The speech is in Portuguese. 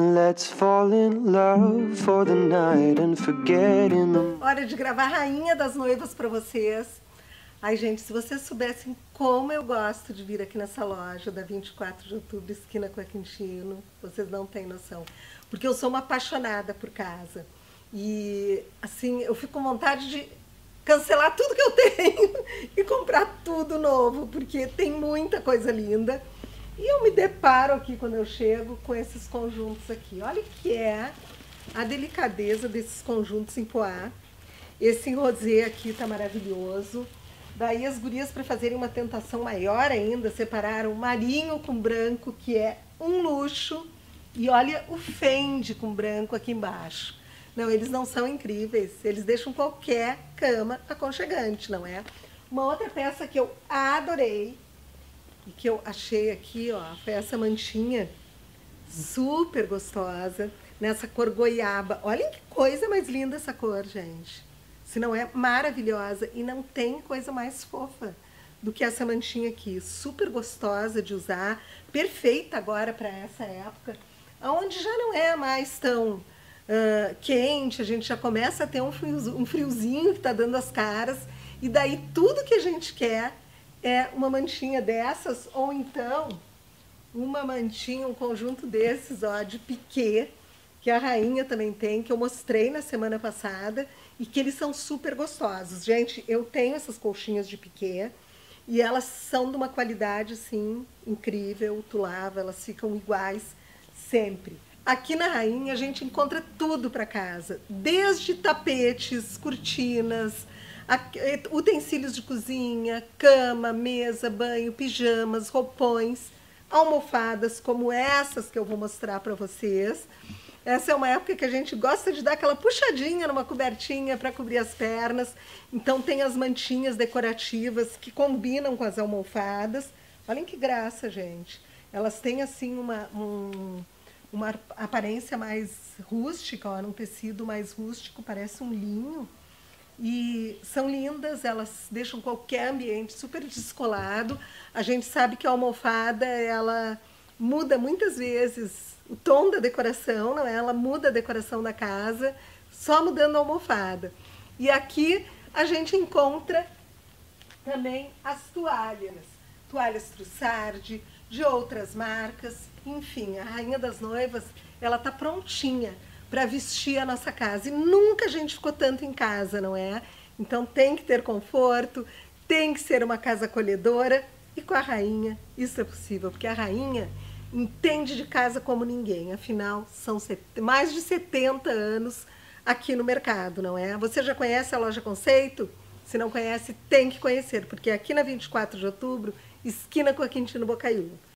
Let's fall in love for the night and forget in the Hora de gravar Rainha das Noivas para vocês. Ai, gente, se vocês soubessem como eu gosto de vir aqui nessa loja da 24 de outubro, esquina com a Quintino, vocês não têm noção. Porque eu sou uma apaixonada por casa. E, assim, eu fico com vontade de cancelar tudo que eu tenho e comprar tudo novo, porque tem muita coisa linda. E eu me deparo aqui quando eu chego com esses conjuntos aqui. Olha que é a delicadeza desses conjuntos em poá. Esse rosé aqui tá maravilhoso. Daí as gurias, para fazerem uma tentação maior ainda, separaram marinho com branco, que é um luxo. E olha o fende com branco aqui embaixo. Não, eles não são incríveis. Eles deixam qualquer cama aconchegante, não é? Uma outra peça que eu adorei e que eu achei aqui, ó, foi essa mantinha super gostosa, nessa cor goiaba. Olha que coisa mais linda essa cor, gente. Se não é maravilhosa e não tem coisa mais fofa do que essa mantinha aqui, super gostosa de usar, perfeita agora para essa época, onde já não é mais tão uh, quente, a gente já começa a ter um, friozinho, um friozinho que está dando as caras, e daí tudo que a gente quer é uma mantinha dessas, ou então uma mantinha, um conjunto desses, ó, de piquê, que a rainha também tem, que eu mostrei na semana passada, e que eles são super gostosos. Gente, eu tenho essas colchinhas de piquê, e elas são de uma qualidade, assim, incrível, tu lava, elas ficam iguais sempre. Aqui na Rainha a gente encontra tudo para casa, desde tapetes, cortinas, utensílios de cozinha, cama, mesa, banho, pijamas, roupões, almofadas como essas que eu vou mostrar para vocês. Essa é uma época que a gente gosta de dar aquela puxadinha numa cobertinha para cobrir as pernas. Então tem as mantinhas decorativas que combinam com as almofadas. Olhem que graça, gente. Elas têm assim uma, um, uma aparência mais rústica, ó, um tecido mais rústico, parece um linho. E são lindas, elas deixam qualquer ambiente super descolado. A gente sabe que a almofada, ela muda muitas vezes o tom da decoração, não é? Ela muda a decoração da casa, só mudando a almofada. E aqui a gente encontra também as toalhas. Toalhas Trussardi, de outras marcas. Enfim, a Rainha das Noivas, ela tá prontinha para vestir a nossa casa. E nunca a gente ficou tanto em casa, não é? Então tem que ter conforto, tem que ser uma casa acolhedora. E com a rainha, isso é possível, porque a rainha entende de casa como ninguém. Afinal, são mais de 70 anos aqui no mercado, não é? Você já conhece a loja Conceito? Se não conhece, tem que conhecer, porque aqui na 24 de outubro, esquina com a Quintino Bocaiúva.